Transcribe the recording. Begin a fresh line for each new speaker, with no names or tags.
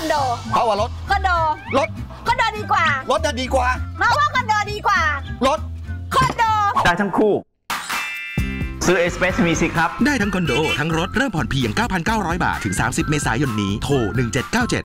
อนโด
เพราะว่ารถ
คอนโด
รถ
คอนโดดีกว่า
รถจะดีกว่า
เพราะว่าคอนโดดีกว่า
รถ
คอนโด
ได้ทั้งคู่ ซื้อเอสเปซมีสิครับ
ได้ทั้งคอนโด ทั้งรถเริ่มผ่อนเพียง 9,900 บาท ถึง 30 เมษายนนี้ โทร 1797